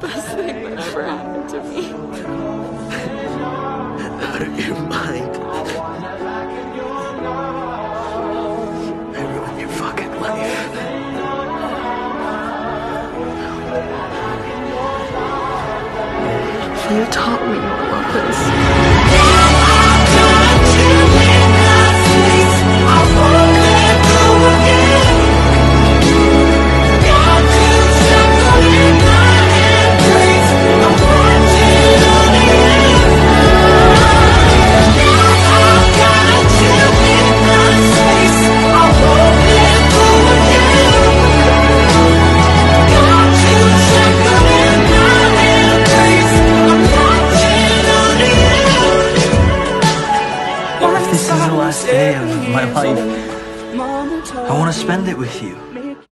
best thing that ever happened to me. Out of your mind. I ruined your fucking life. You taught me all of this. This is the last day of my life, I want to spend it with you.